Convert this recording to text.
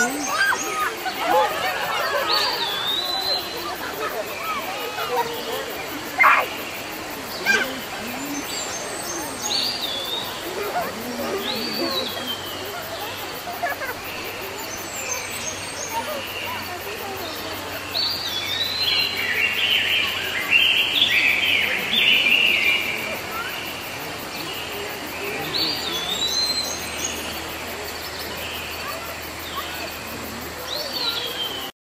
嗯。